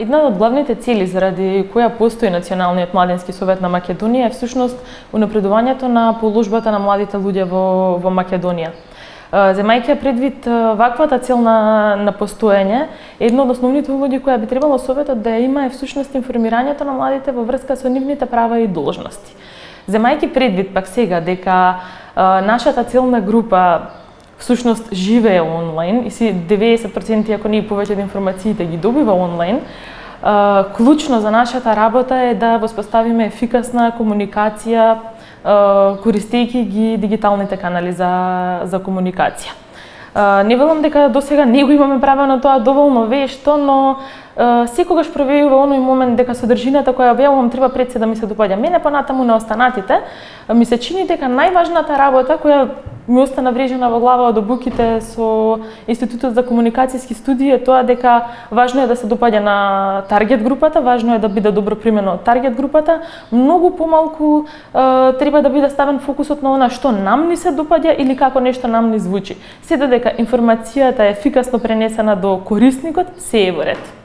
Една од главните цели заради која постои Националниот младенски совет на Македонија е всушност унапредувањето на положбата на младите луѓе во, во Македонија. Земајќи предвид ваквата цел на, на постоење, едно од основните улоги која би требало Советот да има е всушност информирањето на младите во врска со нивните права и должности. Земајќи предвид пак сега дека нашата целна група всушност живее онлайн и си 90% ако не и повеќе од информациите ги добива онлайн, клучно за нашата работа е да воспоставиме ефикасна комуникација користејќи ги дигиталните канали за, за комуникација. Не велам дека до сега не го имаме правено тоа доволно вешто, но секогаш проверува оној момент дека содржината која објавувам треба пред се да ми се допаѓа мене, понатаму на останатите, ми се чини дека најважната работа која ми остана врежена во глава од обуките со Институтот за комуникацијски студии е тоа дека важно е да се допаѓа на таргет групата, важно е да биде добро примено од таргет групата, многу помалку е, треба да биде ставен фокусот на она што нам ни се допаѓа или како нешто нам ни звучи. Се додека информацијата е ефикасно пренесена до корисникот, се е во ред.